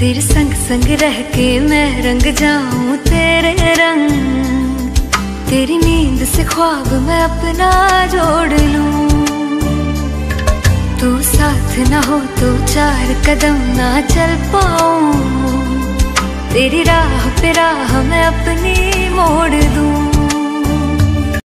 तेरे संग संग रह के मैं रंग जाऊँ तेरे रंग। तेरी नींद से ख्वाब मैं अपना जोड़ लूँ। तू साथ ना हो तो चार कदम ना चल पाऊँ। तेरी राह पे राह मैं अपनी मोड़